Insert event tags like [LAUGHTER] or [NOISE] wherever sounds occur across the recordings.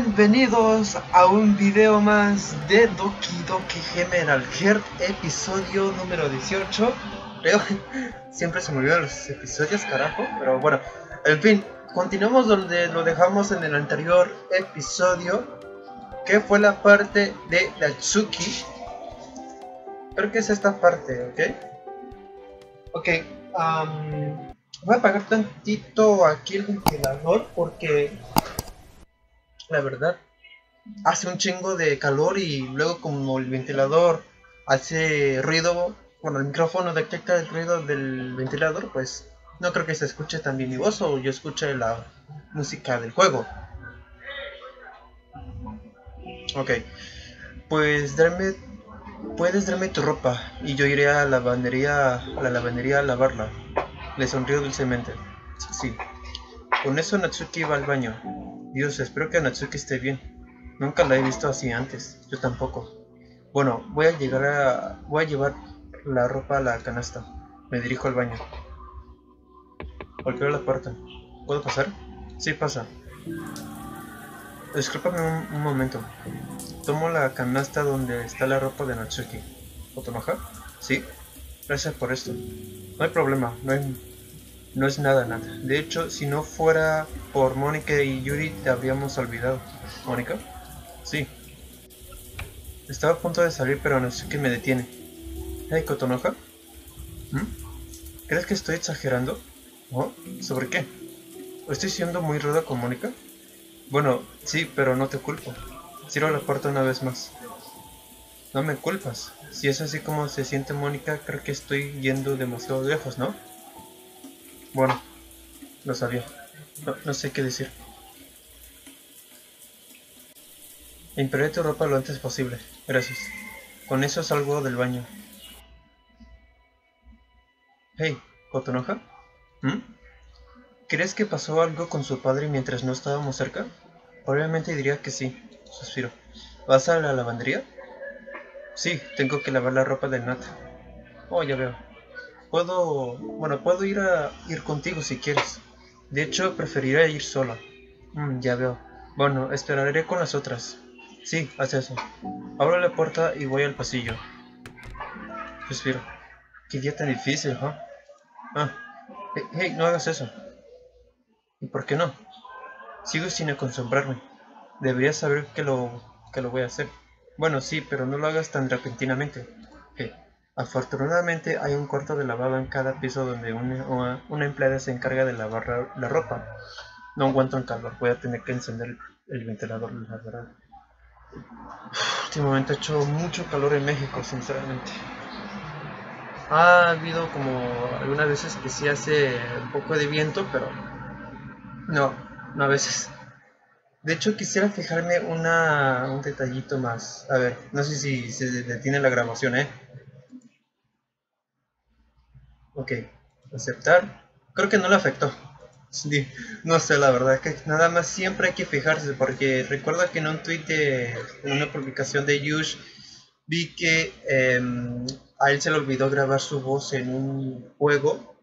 Bienvenidos a un video más de Doki Doki General Heart, episodio número 18. Creo, [LAUGHS] siempre se me olvidan los episodios, carajo, pero bueno, en fin, continuamos donde lo dejamos en el anterior episodio, que fue la parte de Natsuki. Creo que es esta parte, ¿ok? Ok, voy a apagar tantito aquí el ventilador porque la verdad. Hace un chingo de calor y luego como el ventilador hace ruido, cuando el micrófono detecta el ruido del ventilador, pues no creo que se escuche tan bien mi voz o yo escuche la música del juego. Ok, pues darme, puedes darme tu ropa y yo iré a la lavandería, a la lavandería a lavarla. Le sonrió dulcemente. Sí. Con eso Natsuki va al baño. Dios, espero que Natsuki esté bien. Nunca la he visto así antes. Yo tampoco. Bueno, voy a llegar a... Voy a llevar la ropa a la canasta. Me dirijo al baño. Golpeo la puerta. ¿Puedo pasar? Sí, pasa. Discúlpame un, momento. Tomo la canasta donde está la ropa de Natsuki. ¿Otomaja? Sí. Gracias por esto. No hay problema. No hay no es nada, nada. De hecho, si no fuera por Mónica y Yuri, te habríamos olvidado. ¿Mónica? Sí. Estaba a punto de salir, pero no sé qué me detiene. Hey, Kotonoha. ¿Mm? ¿Crees que estoy exagerando? ¿Oh? ¿Sobre qué? ¿Estoy siendo muy ruda con Mónica? Bueno, sí, pero no te culpo. Cierro la puerta una vez más. No me culpas. Si es así como se siente Mónica, creo que estoy yendo demasiado lejos, ¿no? Bueno, lo sabía. No, sé qué decir. Imperé tu ropa lo antes posible. Gracias. Con eso salgo del baño. Hey, ¿Cotonoja? ¿Mm? ¿Crees que pasó algo con su padre mientras no estábamos cerca? Probablemente diría que sí. Suspiro. ¿Vas a la lavandería? Sí, tengo que lavar la ropa de Nat. Oh, ya veo. Puedo, bueno, puedo ir a ir contigo si quieres. De hecho, preferiría ir sola. Mm, ya veo. Bueno, esperaré con las otras. Sí, haz eso. Abro la puerta y voy al pasillo. Respiro. Qué día tan difícil, ¿eh? Ah, hey, no hagas eso. ¿Y por qué no? Sigo sin acostumbrarme. Deberías saber que lo, que lo voy a hacer. Bueno, sí, pero no lo hagas tan repentinamente. Afortunadamente hay un cuarto de lavado en cada piso donde una, empleada se encarga de lavar la ropa. No aguanto el calor, voy a tener que encender el, ventilador, la verdad. Últimamente ha hecho mucho calor en México, sinceramente. Ha habido como algunas veces que sí hace un poco de viento, pero no, no a veces. De hecho quisiera fijarme una, un detallito más. A ver, no sé si se detiene la grabación, ¿eh? Ok, aceptar. Creo que no le afectó. no sé, la verdad que nada más siempre hay que fijarse porque recuerdo que en un tweet de en una publicación de Yush vi que em, a él se le olvidó grabar su voz en un juego,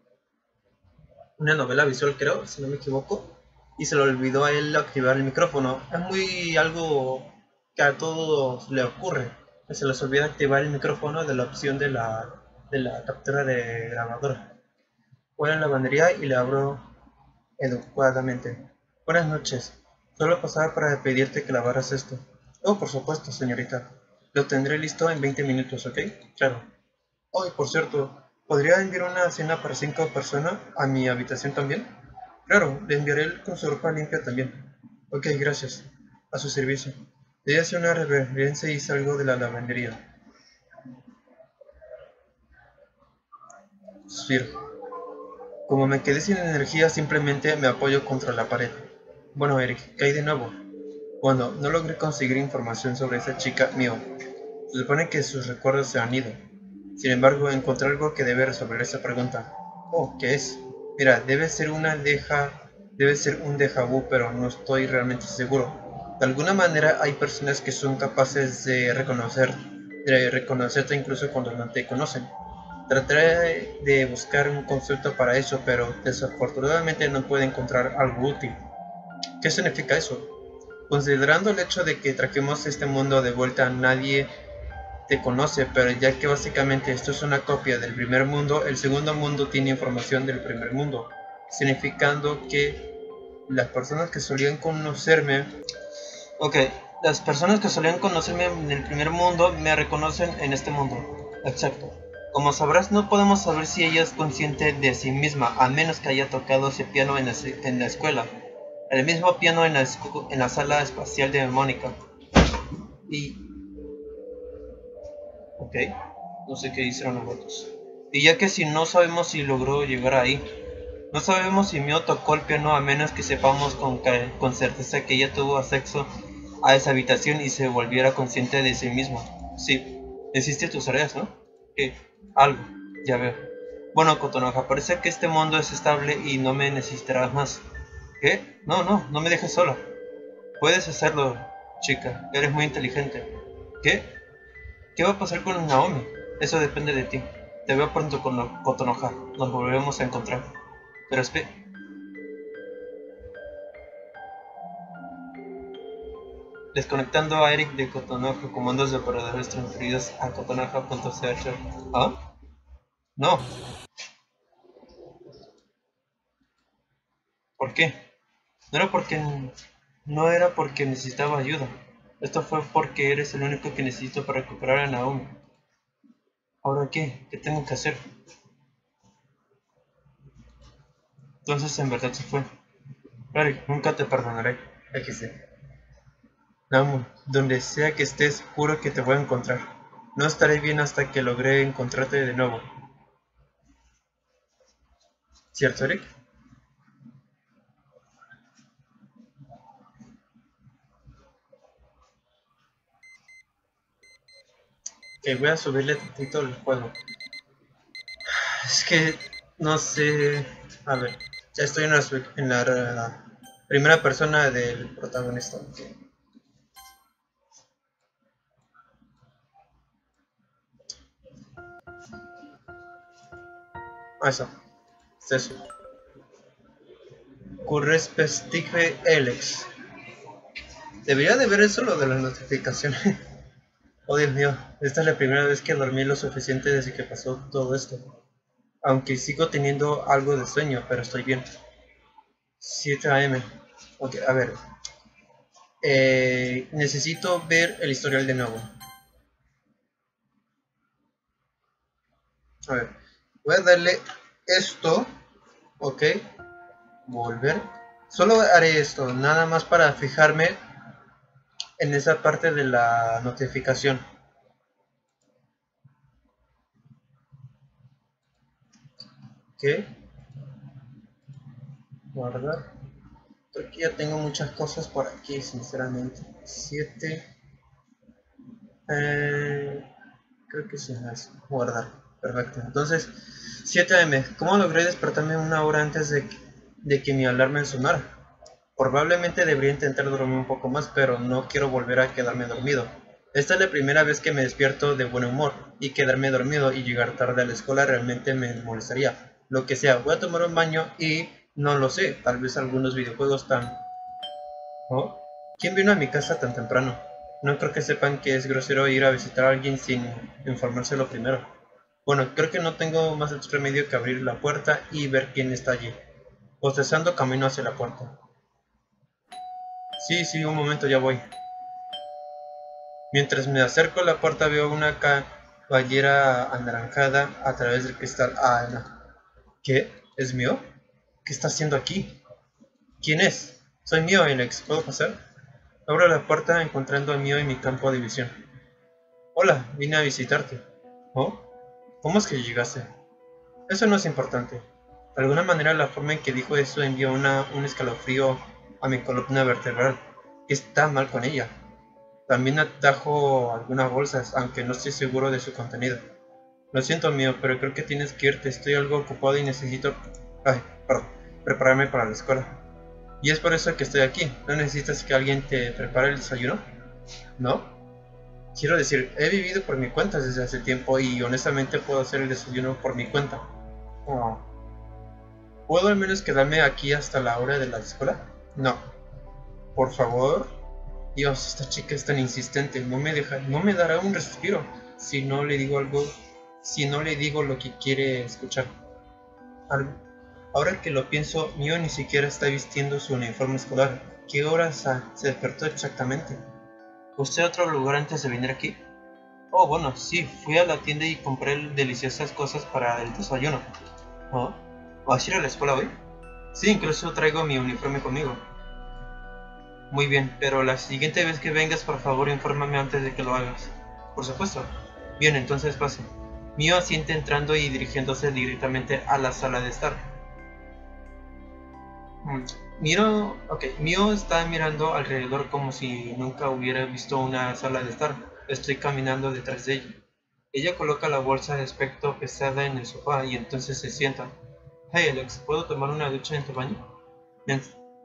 una novela visual creo, si no me equivoco, y se le olvidó a él activar el micrófono. Es muy algo que a todos le ocurre, se les olvida activar el micrófono de la opción de la de la captura de grabadora. A la lavandería y le abro educadamente. Buenas noches. Solo pasaba para pedirte que lavaras esto. Oh, por supuesto, señorita. Lo tendré listo en 20 minutos, ¿ok? Claro. Oh, y por cierto, ¿podría enviar una cena para cinco personas a mi habitación también? Claro, le enviaré con su ropa limpia también. Ok, gracias. A su servicio. Le hace una reverencia y salgo de la lavandería. Como me quedé sin energía, simplemente me apoyo contra la pared. Bueno, Eric, ¿qué hay de nuevo? Bueno, no logré conseguir información sobre esa chica mío. Se supone que sus recuerdos se han ido. Sin embargo, encontré algo que debe resolver esa pregunta. Oh, ¿qué es? Mira, debe ser una deja... Debe ser un déjà vu, pero no estoy realmente seguro. De alguna manera hay personas que son capaces de reconocer, de reconocerte incluso cuando no te conocen. Trataré de buscar un concepto para eso, pero desafortunadamente no puedo encontrar algo útil. ¿Qué significa eso? Considerando el hecho de que trajimos este mundo de vuelta, nadie te conoce, pero ya que básicamente esto es una copia del primer mundo, el segundo mundo tiene información del primer mundo, significando que las personas que solían conocerme... Ok, las personas que solían conocerme en el primer mundo me reconocen en este mundo. Exacto. Como sabrás, no podemos saber si ella es consciente de sí misma, a menos que haya tocado ese piano en en la escuela. El mismo piano en la, en la sala espacial de Mónica. Y Ok, no sé qué hicieron los votos. Y ya que si no sabemos si logró llegar ahí, no sabemos si Mio tocó el piano a menos que sepamos con, con certeza que ella tuvo acceso a esa habitación y se volviera consciente de sí mismo. Sí, existe tus tareas, ¿no? ¿Qué? Algo, ya veo. Bueno, Kotonoha, parece que este mundo es estable y no me necesitarás más. ¿Qué? No, no, no me dejes sola. Puedes hacerlo, chica, eres muy inteligente. ¿Qué? ¿Qué va a pasar con Naomi? Eso depende de ti. Te veo pronto con Kotonoha. Nos volveremos a encontrar. Pero espera. Desconectando a Eric de Kotonoha, comandos de operadores transferidos a Kotonoha.ch. ¿Ah? No. ¿Por qué? No era porque... No era porque necesitaba ayuda. Esto fue porque eres el único que necesito para recuperar a Naomi. ¿Ahora qué? ¿Qué tengo que hacer? Entonces en verdad se fue. Claro, nunca te perdonaré. XD. Naomi, donde sea que estés, juro que te voy a encontrar. No estaré bien hasta que logre encontrarte de nuevo. ¿Cierto, Eric? voy a subirle tantito el juego. Es que no sé. A ver, ya estoy en la, en la, primera persona del protagonista. Ah, eso. Es eso. Currespestive Alex. Debería de ver eso lo de las notificaciones. [LAUGHS] Oh Dios mío, esta es la primera vez que dormí lo suficiente desde que pasó todo esto. Aunque sigo teniendo algo de sueño, pero estoy bien. 7 am. Ok, a ver. Eh, necesito ver el historial de nuevo. A ver. Voy a darle esto. Ok. Volver. Solo haré esto, nada más para fijarme en esa parte de la notificación. Ok. Guardar. Creo que ya tengo muchas cosas por aquí, sinceramente. 7. Eh, creo que sí es guardar. Perfecto. Entonces, 7 am. ¿Cómo logré despertarme una hora antes de, de que mi alarma sonara? Probablemente debería intentar dormir un poco más, pero no quiero volver a quedarme dormido. Esta es la primera vez que me despierto de buen humor, y quedarme dormido y llegar tarde a la escuela realmente me molestaría. Lo que sea, voy a tomar un baño y no lo sé, tal vez algunos videojuegos tan... ¿Oh? ¿Quién vino a mi casa tan temprano? No creo que sepan que es grosero ir a visitar a alguien sin informárselo primero. Bueno, creo que no tengo más remedio que abrir la puerta y ver quién está allí. Procesando camino hacia la puerta. Sí, sí, un momento, ya voy. Mientras me acerco a la puerta veo una caballera anaranjada a través del cristal. Ah. ¿Qué? ¿Es mío? ¿Qué está haciendo aquí? ¿Quién es? Soy mío, Alex. ¿Puedo pasar? Abro la puerta encontrando a mío en mi campo de visión. Hola, vine a visitarte. ¿Oh? ¿Cómo es que llegaste? Eso no es importante. De alguna manera la forma en que dijo eso envió una, un escalofrío a mi columna vertebral. ¿Qué está mal con ella? También atajo algunas bolsas, aunque no estoy seguro de su contenido. Lo siento mío, pero creo que tienes que irte. Estoy algo ocupado y necesito... Ay, perdón. Prepararme para la escuela. Y es por eso que estoy aquí. ¿No necesitas que alguien te prepare el desayuno? ¿No? Quiero decir, he vivido por mi cuenta desde hace tiempo y honestamente puedo hacer el desayuno por mi cuenta. Oh. ¿Puedo al menos quedarme aquí hasta la hora de la escuela? No. Por favor. Dios, esta chica es tan insistente, no me deja, no me dará un respiro si no le digo algo, si no le digo lo que quiere escuchar. Ahora que lo pienso, Mio ni siquiera está vistiendo su uniforme escolar. ¿Qué horas se despertó exactamente? ¿Usted otro lugar antes de venir aquí? Oh, bueno, sí, fui a la tienda y compré deliciosas cosas para el desayuno. ¿Oh? ¿Vas a ir a la escuela hoy? Sí, incluso traigo mi uniforme conmigo. Muy bien, pero la siguiente vez que vengas, por favor, infórmame antes de que lo hagas. Por supuesto. Bien, entonces pase. Mio asiente entrando y dirigiéndose directamente a la sala de estar. Mm, Miro, ok, Mio está mirando alrededor como si nunca hubiera visto una sala de estar. Estoy caminando detrás de ella. Ella coloca la bolsa de aspecto pesada en el sofá y entonces se sienta. Hey Alex, ¿puedo tomar una ducha en tu baño?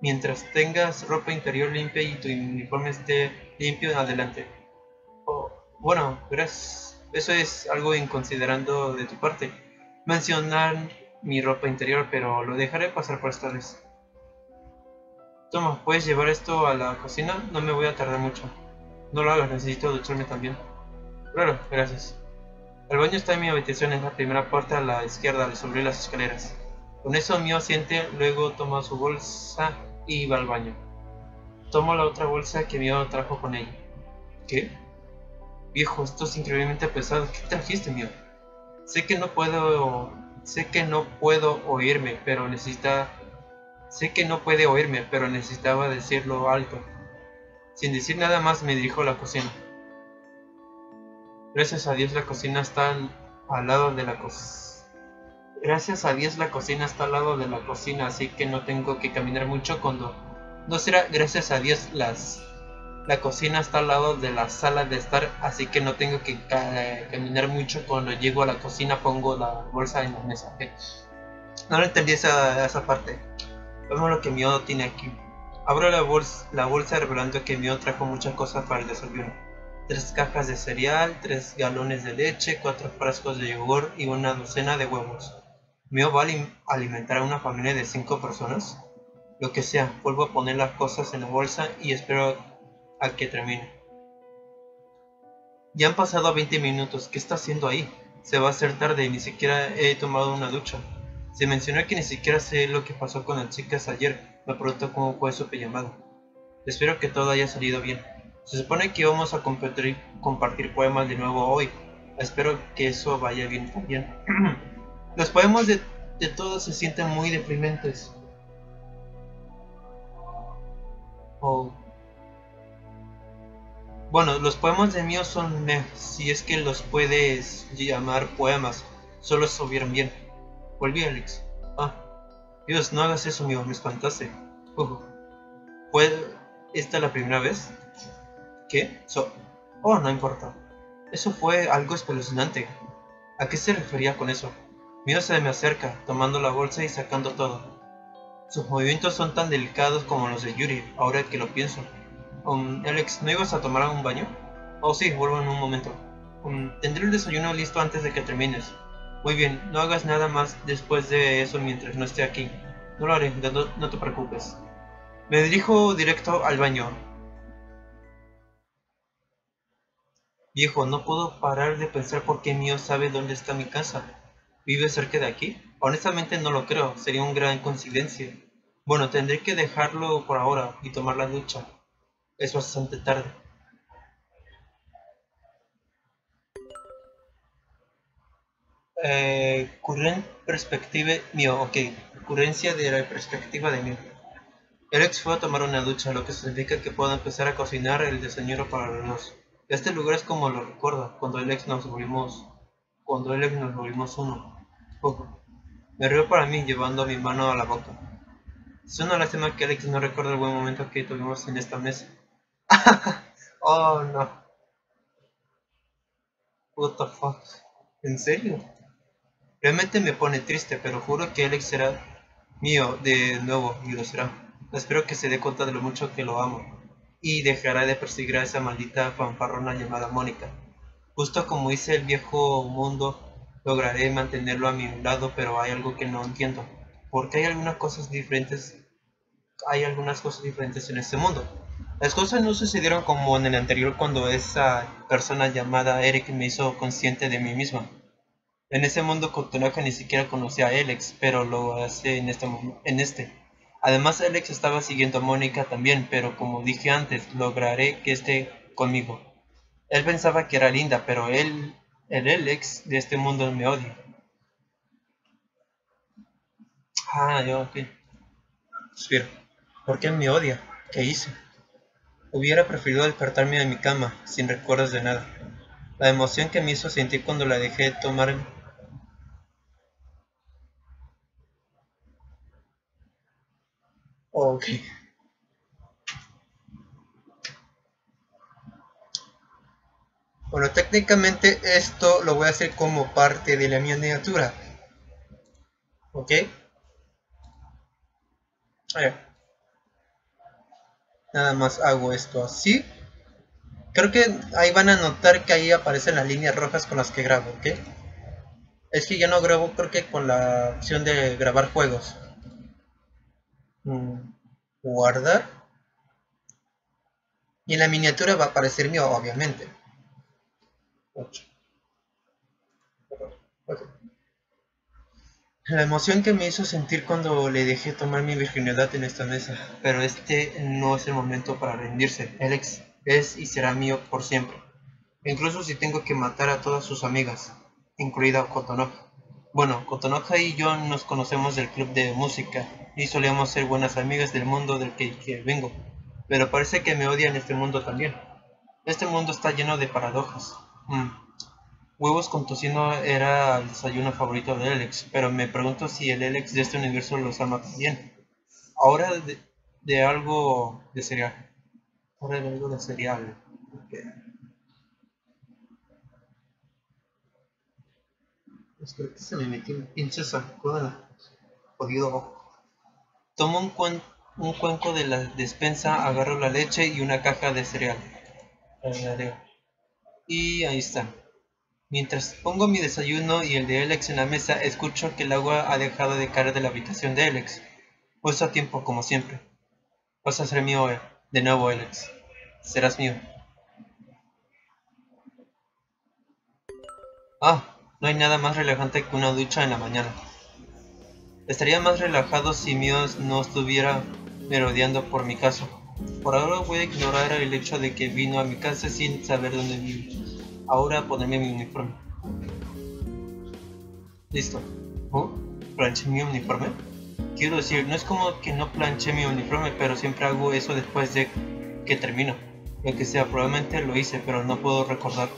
Mientras tengas ropa interior limpia y tu uniforme esté limpio, adelante. Oh, bueno, gracias. Eso es algo inconsiderando de tu parte. Mencionar mi ropa interior, pero lo dejaré pasar por esta vez. Toma, ¿puedes llevar esto a la cocina? No me voy a tardar mucho. No lo hagas, necesito ducharme también. Claro, gracias. El baño está en mi habitación, en la primera puerta a la izquierda, al subir las escaleras. Con eso mío asiente, luego toma su bolsa y va al baño. Tomo la otra bolsa que mío trajo con ella. ¿Qué? Viejo, esto es increíblemente pesado. ¿Qué trajiste, mío? Sé que no puedo... Sé que no puedo oírme, pero necesita... Sé que no puede oírme, pero necesitaba decirlo alto. Sin decir nada más me dirijo a la cocina. Gracias a Dios la cocina está al lado de la cocina Gracias a Dios la cocina está al lado de la cocina, así que no tengo que caminar mucho cuando... No será gracias a Dios las... La cocina está al lado de la sala de estar, así que no tengo que caminar mucho cuando llego a la cocina, pongo la bolsa en la mesa. No lo entendí esa, esa parte. Vemos lo que Mio tiene aquí. Abro la bolsa, la bolsa revelando que Mio trajo muchas cosas para el desayuno. Tres cajas de cereal, tres galones de leche, cuatro frascos de yogur y una docena de huevos. ¿Me va a alimentar a una familia de cinco personas? Lo que sea, vuelvo a poner las cosas en la bolsa y espero a que termine. Ya han pasado 20 minutos, ¿qué está haciendo ahí? Se va a hacer tarde y ni siquiera he tomado una ducha. Se mencionó que ni siquiera sé lo que pasó con las chicas ayer. Me pregunto cómo fue su llamado. Espero que todo haya salido bien. Se supone que vamos a compartir, poemas de nuevo hoy. Espero que eso vaya bien también. [CLEARS THROAT] Los poemas de, todos se sienten muy deprimentes. Bueno, los poemas de mío son si es que los puedes llamar poemas. Solo estuvieron bien. Volví, Alex. Ah, Dios, no hagas eso, mío, me espantaste. ¿Fue esta la primera vez? ¿Qué? oh, no importa. Eso fue algo espeluznante. ¿A qué se refería con eso? Mio se me acerca, tomando la bolsa y sacando todo. Sus movimientos son tan delicados como los de Yuri, ahora que lo pienso. Um, Alex, ¿no ibas a tomar un baño? Oh sí, vuelvo en un momento. Um, tendré el desayuno listo antes de que termines. Muy bien, no hagas nada más después de eso mientras no esté aquí. No lo haré, no, te preocupes. Me dirijo directo al baño. Viejo, no puedo parar de pensar por qué Mio sabe dónde está mi casa. ¿Vive cerca de aquí? Honestamente no lo creo, sería una gran coincidencia. Bueno, tendré que dejarlo por ahora y tomar la ducha. Es bastante tarde. Eh, current perspective mío, ok. Currencia de la perspectiva de mí. Alex fue a tomar una ducha, lo que significa que puedo empezar a cocinar el desayuno para los. Este lugar es como lo recuerdo, cuando Alex nos volvimos cuando él nos volvimos uno. Me río para mí llevando mi mano a la boca. Es una lástima que Alex no recuerda el buen momento que tuvimos en esta mesa. [LAUGHS] oh no. What the fuck. ¿En serio? Realmente me pone triste, pero juro que Alex será mío de nuevo y lo será. Espero que se dé cuenta de lo mucho que lo amo y dejará de perseguir a esa maldita fanfarrona llamada Mónica. Justo como dice el viejo mundo, lograré mantenerlo a mi lado, pero hay algo que no entiendo. Porque hay algunas cosas diferentes. Hay algunas cosas diferentes en este mundo. Las cosas no sucedieron como en el anterior cuando esa persona llamada Eric me hizo consciente de mí misma. En ese mundo Cotonaca ni siquiera conocía a Alex, pero lo hace en este, en este. Además Alex estaba siguiendo a Mónica también, pero como dije antes, lograré que esté conmigo. Él pensaba que era linda, pero él, el Alex de este mundo me odia. Ah, yo, ok. Suspiro. ¿Por qué me odia? ¿Qué hice? Hubiera preferido despertarme de mi cama, sin recuerdos de nada. La emoción que me hizo sentir cuando la dejé tomar... Ok. Bueno, técnicamente esto lo voy a hacer como parte de la miniatura. ¿Ok? A ver nada más hago esto así creo que ahí van a notar que ahí aparecen las líneas rojas con las que grabo ok es que ya no grabo creo que con la opción de grabar juegos guardar y en la miniatura va a aparecer mío obviamente La emoción que me hizo sentir cuando le dejé tomar mi virginidad en esta mesa. Pero este no es el momento para rendirse. Alex es y será mío por siempre. Incluso si tengo que matar a todas sus amigas, incluida Kotonoha. Bueno, Kotonoha y yo nos conocemos del club de música y solíamos ser buenas amigas del mundo del que, vengo. Pero parece que me odia en este mundo también. Este mundo está lleno de paradojas. Mm. Huevos con tocino era el desayuno favorito de Alex, pero me pregunto si el Alex de este universo los ama también. Ahora de, algo de cereal. Ahora de algo de cereal. Espero que se me metió un pinche saco jodido. Tomo un, un cuenco de la despensa, agarro la leche y una caja de cereal. Y ahí está. Mientras pongo mi desayuno y el de Alex en la mesa, escucho que el agua ha dejado de caer de la habitación de Alex. Uso a tiempo, como siempre. Vas a ser mío de nuevo, Alex. Serás mío. Ah, no hay nada más relajante que una ducha en la mañana. Estaría más relajado si mío no estuviera merodeando por mi casa. Por ahora voy a ignorar el hecho de que vino a mi casa sin saber dónde vive. Ahora ponerme mi uniforme. Listo. ¿Oh? ¿Planché mi uniforme? Quiero decir, no es como que no planché mi uniforme, pero siempre hago eso después de que termino. Lo que sea, probablemente lo hice, pero no puedo recordar.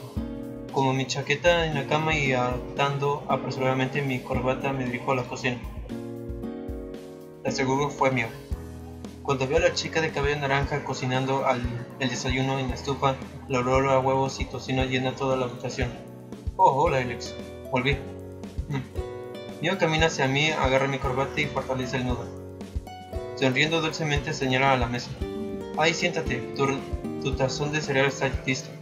Como mi chaqueta en la cama y atando apresuradamente mi corbata me dirijo a la cocina. La seguro fue mío. Cuando veo a la chica de cabello naranja cocinando el desayuno en la estufa, la olor a huevos y tocino llena toda la habitación. Oh, hola Alex. Volví. Mm. camina hacia mí, agarra mi corbata y fortalece el nudo. Sonriendo dulcemente señala a la mesa. Ahí siéntate, tu, tazón de cereal está listo.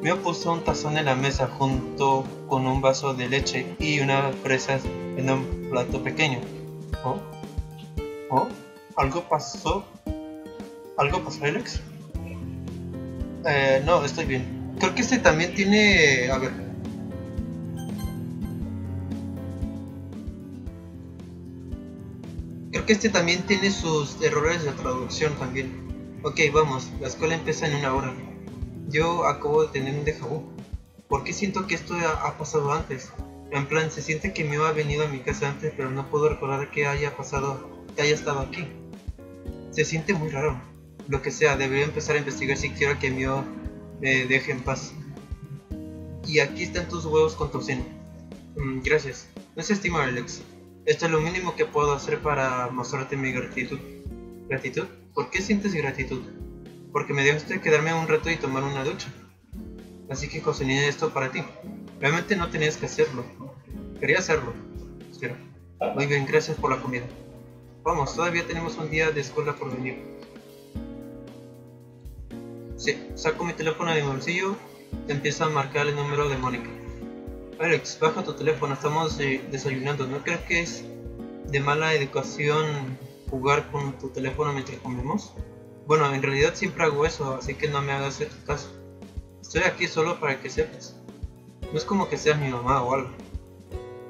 Mio puso un tazón en la mesa junto con un vaso de leche y unas fresas en un plato pequeño. ¿Oh? ¿Oh? ¿Algo pasó? ¿Algo pasó, Alex? Eh, no, estoy bien. Creo que este también tiene... A ver. Creo que este también tiene sus errores de traducción también. Ok, vamos. La escuela empieza en una hora. Yo acabo de tener un déjà vu. ¿Por qué siento que esto ha, pasado antes? En plan, se siente que me ha venido a mi casa antes, pero no puedo recordar que haya pasado, que haya estado aquí. Se siente muy raro. Lo que sea, debería empezar a investigar si quiero que Mio me deje en paz. Y aquí están tus huevos con tocino. Mm, gracias. No se estima, Alex. Esto es lo mínimo que puedo hacer para mostrarte mi gratitud. ¿Gratitud? ¿Por qué sientes gratitud? Porque me dejaste quedarme un rato y tomar una ducha. Así que cociné esto para ti. Realmente no tenías que hacerlo. Quería hacerlo. Muy bien, gracias por la comida. Vamos, todavía tenemos un día de escuela por venir. Sí, saco mi teléfono de mi bolsillo y empiezo a marcar el número de Mónica. Alex, baja tu teléfono, estamos eh, desayunando. ¿No crees que es de mala educación jugar con tu teléfono mientras comemos? Bueno, en realidad siempre hago eso, así que no me hagas caso. Estoy aquí solo para que sepas. No es como que seas mi mamá o algo.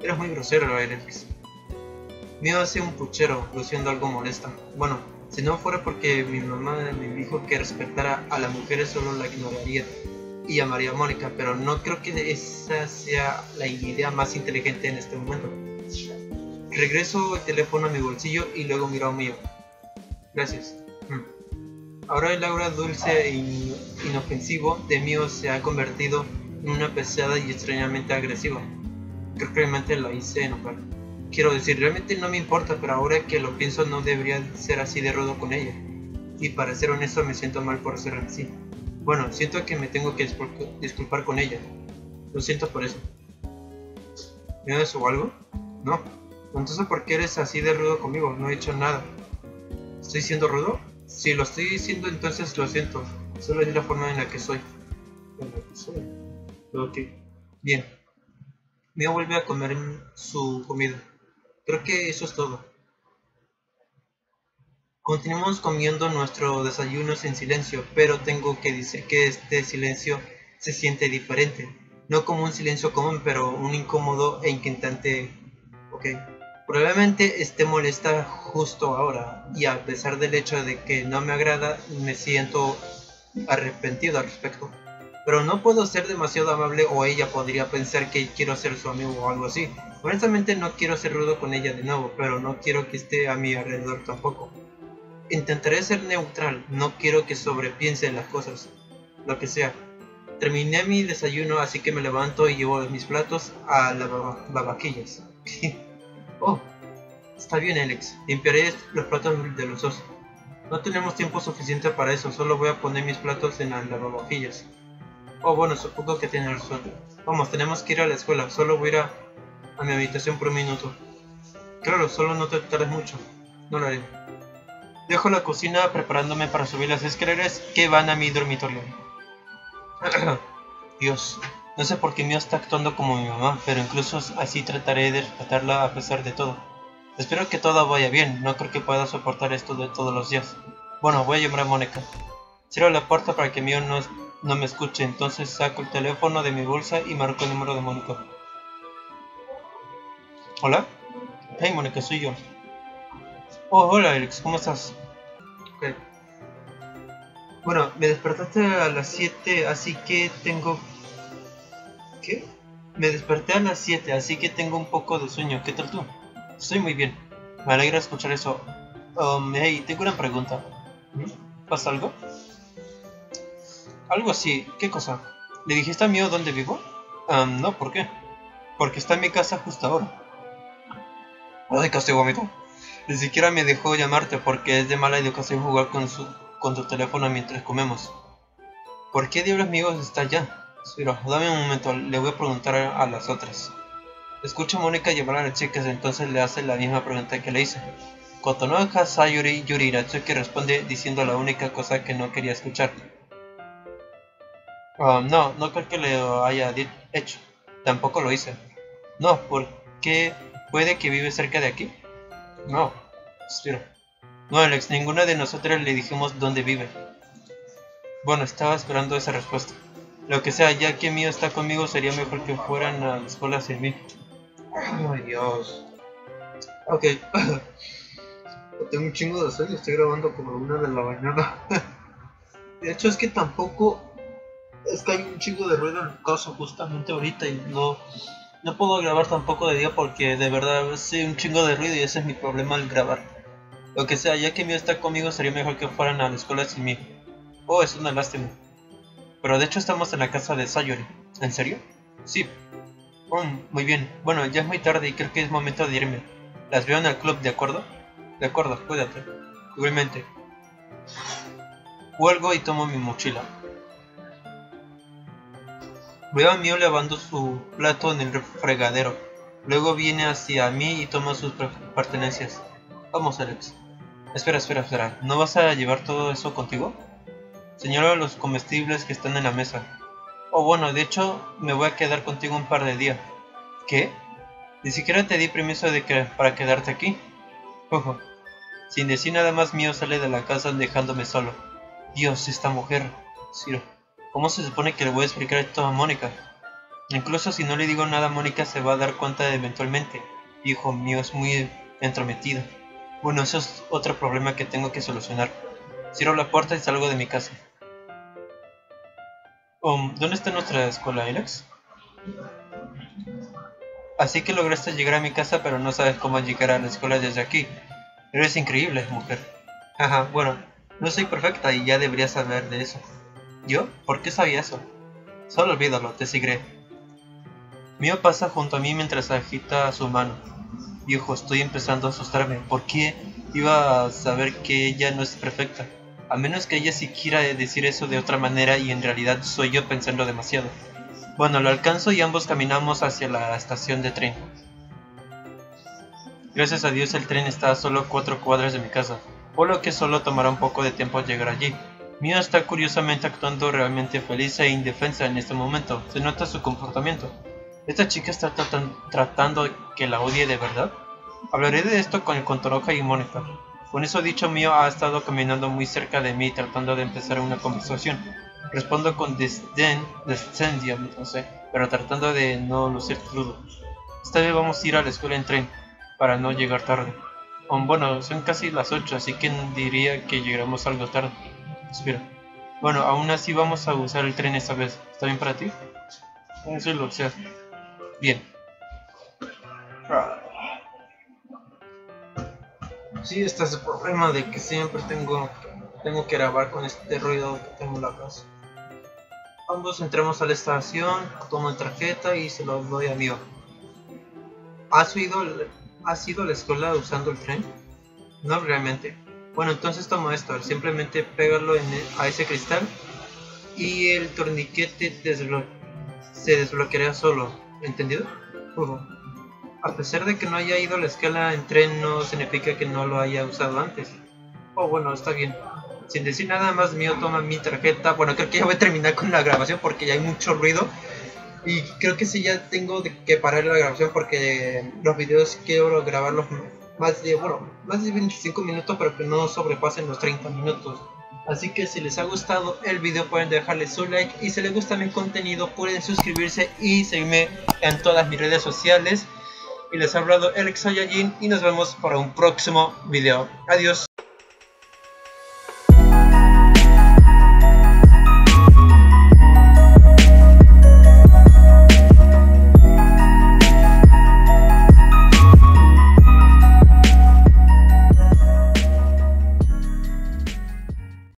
Eres muy grosero, Alex. Mío hace un puchero, luciendo algo molesta. Bueno, si no fuera porque mi mamá me dijo que respetara a las mujeres solo la ignoraría y llamaría a Mónica, pero no creo que esa sea la idea más inteligente en este momento. Regreso el teléfono a mi bolsillo y luego miro a mío. Gracias. Ahora el aura dulce e inofensivo de mío se ha convertido en una pesada y extrañamente agresiva. Creo que realmente la hice enojar. Quiero decir, realmente no me importa, pero ahora que lo pienso no debería ser así de rudo con ella. Y para ser honesto me siento mal por ser así. Bueno, siento que me tengo que disculpar con ella. Lo siento por eso. ¿Me o algo? No. Entonces, ¿por qué eres así de rudo conmigo? No he hecho nada. ¿Estoy siendo rudo? Si lo estoy diciendo, entonces lo siento. Solo es la forma en la que soy. En la que soy. Ok. Bien. Mia vuelve a comer su comida. Creo que eso es todo. Continuamos comiendo nuestro desayuno en silencio, pero tengo que decir que este silencio se siente diferente. No como un silencio común, pero un incómodo e inquietante. Ok. Probablemente esté molesta justo ahora, y a pesar del hecho de que no me agrada, me siento arrepentido al respecto. Pero no puedo ser demasiado amable o ella podría pensar que quiero ser su amigo o algo así. Honestamente no quiero ser rudo con ella de nuevo, pero no quiero que esté a mi alrededor tampoco. Intentaré ser neutral, no quiero que sobrepiense las cosas, lo que sea. Terminé mi desayuno, así que me levanto y llevo mis platos a las babaquillas. [LAUGHS] oh, está bien Alex, limpiaré los platos de los dos. No tenemos tiempo suficiente para eso, solo voy a poner mis platos en las lavavajillas. Oh, bueno, supongo que tiene razón. Vamos, tenemos que ir a la escuela. Solo voy a ir a, mi habitación por un minuto. Claro, solo no te tardes mucho. No lo haré. Dejo la cocina preparándome para subir las escaleras que van a mi dormitorio. [CLEARS THROAT] Dios, no sé por qué Mio está actuando como mi mamá, pero incluso así trataré de respetarla a pesar de todo. Espero que todo vaya bien, no creo que pueda soportar esto de todos los días. Bueno, voy a llamar a Mónica. Cierro la puerta para que Mio no no me escuche, entonces saco el teléfono de mi bolsa y marco el número de Mónica. ¿Hola? Hey Mónica, soy yo. Oh, hola Alex, ¿cómo estás? Bueno, me despertaste a las 7, así que tengo... Me desperté a las 7, así que tengo un poco de sueño. ¿Qué tal tú? Estoy muy bien. Me alegra escuchar eso. Um, hey, tengo una pregunta. ¿Pasa algo? Algo así. ¿Qué cosa? ¿Le dijiste a Mio dónde vivo? no, ¿por qué? Porque está en mi casa justo ahora. Ay, casi vomito. Ni siquiera me dejó llamarte porque es de mala educación jugar con, su, con tu teléfono mientras comemos. ¿Por qué diablos amigos está allá? Pero dame un momento, le voy a preguntar a las otras. Escucha a Mónica llamar a las chicas, entonces le hace la misma pregunta que le hice. Kotonoha Sayuri Yuri que responde diciendo la única cosa que no quería escuchar. Ah, no, no creo que lo haya hecho. Tampoco lo hice. No, porque puede que vive cerca de aquí. No, espero. No, Alex, ninguna de nosotras le dijimos dónde vive. Bueno, estaba esperando esa respuesta. Lo que sea, ya que mío está conmigo, sería mejor que fueran a la escuela sin mí. Ay, Dios. Ok. [COUGHS] Tengo un chingo de sueño, estoy grabando como una de la mañana. [LAUGHS] de hecho, es que tampoco es que hay un chingo de ruido en el caso justamente ahorita y no, no puedo grabar tampoco de día porque de verdad sí un chingo de ruido y ese es mi problema al grabar. Lo que sea, ya que mío está conmigo sería mejor que fueran a la escuela sin mí. Oh, es una lástima. Pero de hecho estamos en la casa de Sayori. ¿En serio? Sí. Oh, muy bien. Bueno, ya es muy tarde y creo que es momento de irme. Las veo en el club, ¿de acuerdo? De acuerdo, cuídate. Igualmente. Huelgo y tomo mi mochila. Veo a Mio lavando su plato en el fregadero. Luego viene hacia mí y toma sus pertenencias. Vamos, Alex. Espera, espera, espera. ¿No vas a llevar todo eso contigo? Señora los comestibles que están en la mesa. Oh, bueno, de hecho, me voy a quedar contigo un par de días. ¿Qué? Ni siquiera te di permiso de que para quedarte aquí. Ojo. Sin decir nada más mío sale de la casa dejándome solo. Dios, esta mujer. Ciro, ¿cómo se supone que le voy a explicar esto a Mónica? Incluso si no le digo nada Mónica se va a dar cuenta eventualmente. Hijo mío, es muy entrometido. Bueno, eso es otro problema que tengo que solucionar. Cierro la puerta y salgo de mi casa. Um, ¿Dónde está nuestra escuela, Alex? Así que lograste llegar a mi casa, pero no sabes cómo llegar a la escuela desde aquí. Eres increíble, mujer. Ajá, bueno, no soy perfecta y ya deberías saber de eso. ¿Yo? ¿Por qué sabía eso? Solo olvídalo, te seguiré. Mío pasa junto a mí mientras agita su mano. Viejo, estoy empezando a asustarme. ¿Por qué iba a saber que ella no es perfecta? A menos que ella sí quiera decir eso de otra manera y en realidad soy yo pensando demasiado. Bueno, lo alcanzo y ambos caminamos hacia la estación de tren. Gracias a Dios el tren está a solo cuatro cuadras de mi casa, por lo que solo tomará un poco de tiempo llegar allí. Mia está curiosamente actuando realmente feliz e indefensa en este momento, se nota su comportamiento. ¿Esta chica está tratando que la odie de verdad? Hablaré de esto con el Contoroja y Mónica. Con eso dicho mío ha estado caminando muy cerca de mí tratando de empezar una conversación. Respondo con desdén, descendio, no sé, pero tratando de no lucir crudo. Esta vez vamos a ir a la escuela en tren, para no llegar tarde. bueno, son casi las 8, así que diría que llegaremos algo tarde. Espera. Bueno, aún así vamos a usar el tren esta vez. ¿Está bien para ti? Eso es lo sea. Bien. Sí, este es el problema de que siempre tengo, tengo que grabar con este ruido que tengo en la casa. Ambos entramos a la estación, tomo la tarjeta y se lo doy a mí. ¿Has ido, ¿Has ido a la escuela usando el tren? No realmente. Bueno, entonces toma esto, simplemente pégalo en a ese cristal y el torniquete se desbloqueará solo, ¿entendido? A pesar de que no haya ido a la escala en tren no significa que no lo haya usado antes. Oh, bueno, está bien. Sin decir nada más mío, toma mi tarjeta. Bueno, creo que ya voy a terminar con la grabación porque ya hay mucho ruido. Y creo que sí ya tengo que parar la grabación porque los videos quiero grabarlos más de, bueno, más de 25 minutos, pero que no sobrepasen los 30 minutos. Así que si les ha gustado el video pueden dejarle su like y si les gusta mi contenido pueden suscribirse y seguirme en todas mis redes sociales. Y les ha hablado Alex Saiyajin y nos vemos para un próximo video. Adiós.